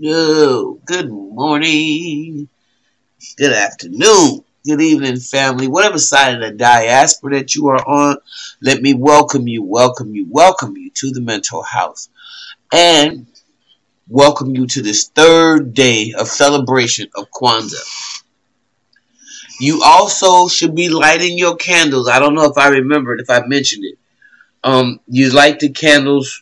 No, good morning, good afternoon, good evening, family. Whatever side of the diaspora that you are on, let me welcome you, welcome you, welcome you to the mental house. And welcome you to this third day of celebration of Kwanzaa. You also should be lighting your candles. I don't know if I remembered, if I mentioned it. Um, you light the candles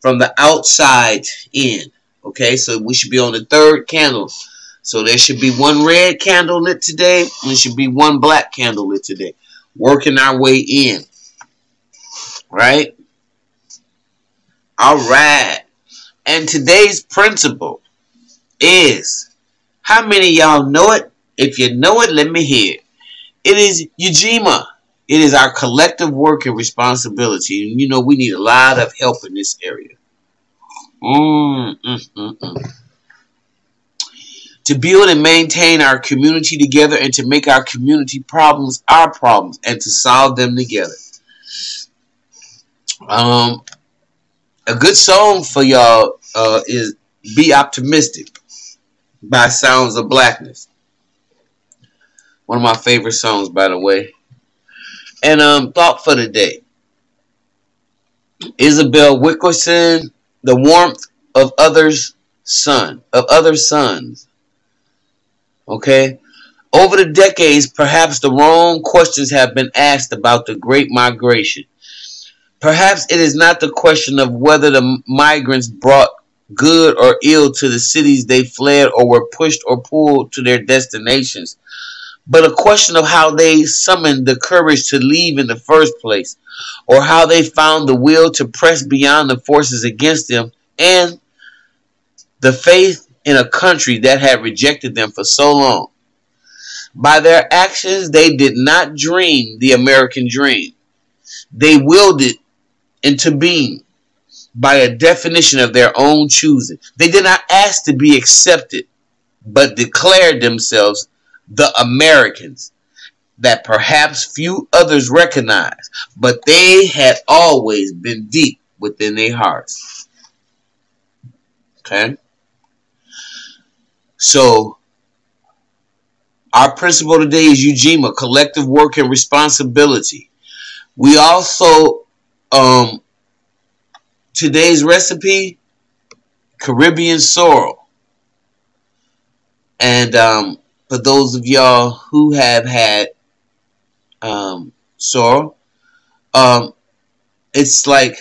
from the outside in. Okay, so we should be on the third candle. So there should be one red candle lit today, and there should be one black candle lit today. Working our way in. Right? All right. And today's principle is how many y'all know it? If you know it, let me hear it. It is Ujima. It is our collective work and responsibility. And you know, we need a lot of help in this area. Mm, mm, mm, to build and maintain our community together and to make our community problems our problems and to solve them together. Um, a good song for y'all uh, is Be Optimistic by Sounds of Blackness. One of my favorite songs, by the way. And um, thought for the day. Isabel Wilkerson the warmth of others' sun, of other suns. Okay? Over the decades, perhaps the wrong questions have been asked about the Great Migration. Perhaps it is not the question of whether the migrants brought good or ill to the cities they fled or were pushed or pulled to their destinations, but a question of how they summoned the courage to leave in the first place or how they found the will to press beyond the forces against them and the faith in a country that had rejected them for so long. By their actions, they did not dream the American dream. They willed it into being by a definition of their own choosing. They did not ask to be accepted, but declared themselves the Americans that perhaps few others recognize, but they had always been deep within their hearts. Okay? So, our principle today is Ujima, collective work and responsibility. We also, um, today's recipe, Caribbean sorrel. And um, for those of y'all who have had um, sorrel. Um, it's like,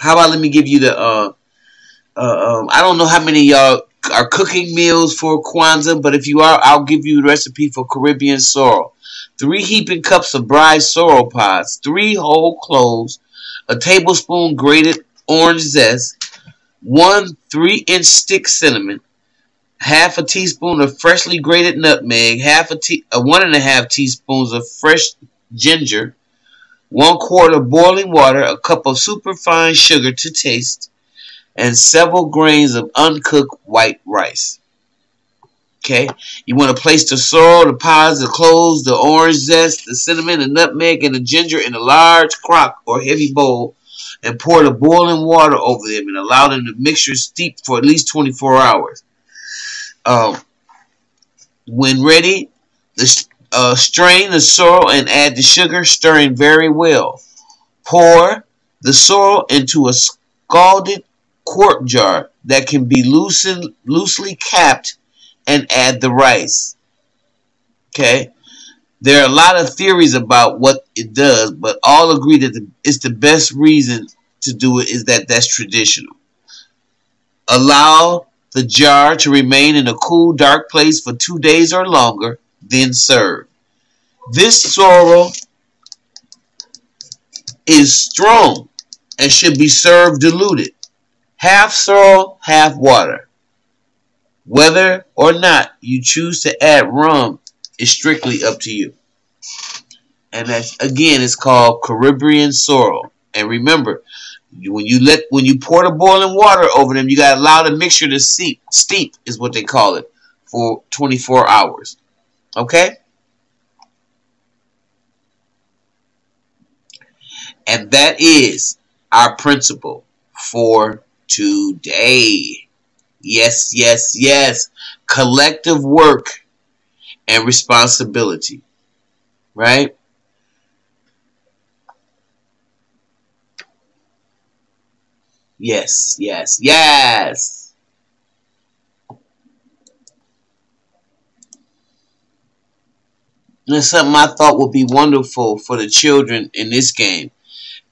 how about let me give you the, uh, uh, um, I don't know how many y'all are cooking meals for Kwanzaa, but if you are, I'll give you the recipe for Caribbean sorrel. Three heaping cups of bride sorrel pods, three whole cloves, a tablespoon grated orange zest, one three-inch stick cinnamon, half a teaspoon of freshly grated nutmeg, half a tea, uh, one and a half teaspoons of fresh ginger, one quart of boiling water, a cup of superfine sugar to taste, and several grains of uncooked white rice. Okay, you want to place the sorrel, the pods, the cloves, the orange zest, the cinnamon, the nutmeg, and the ginger in a large crock or heavy bowl and pour the boiling water over them and allow them to mixture steep for at least 24 hours. Um, when ready, the, uh, strain the sorrel and add the sugar, stirring very well. Pour the sorrel into a scalded quart jar that can be loosely capped and add the rice. Okay? There are a lot of theories about what it does, but all agree that the, it's the best reason to do it is that that's traditional. Allow the jar to remain in a cool, dark place for two days or longer, then serve. This sorrel is strong and should be served diluted. Half sorrel, half water. Whether or not you choose to add rum is strictly up to you. And that again is called Caribbean sorrel. And remember, when you let when you pour the boiling water over them, you gotta allow the mixture to steep. Steep is what they call it for 24 hours. Okay? And that is our principle for today. Yes, yes, yes. Collective work and responsibility. Right? Yes, yes, yes. And something I thought would be wonderful for the children in this game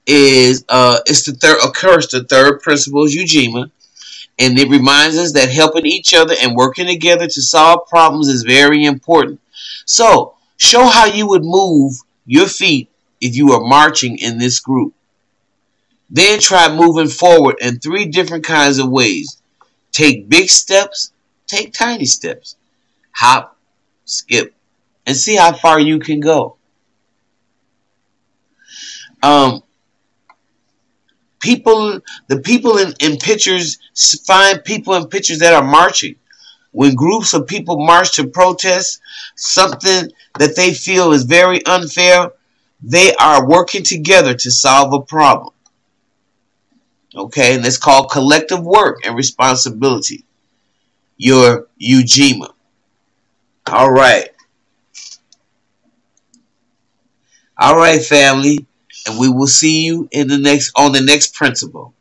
is uh it's the third occurs the third principle is Ujima. And it reminds us that helping each other and working together to solve problems is very important. So, show how you would move your feet if you were marching in this group. Then try moving forward in three different kinds of ways. Take big steps, take tiny steps. Hop, skip, and see how far you can go. Um, people, the people in, in pictures, find people in pictures that are marching. When groups of people march to protest something that they feel is very unfair, they are working together to solve a problem. Okay, and it's called collective work and responsibility. Your Ujima. All right. All right, family. And we will see you in the next on the next principle.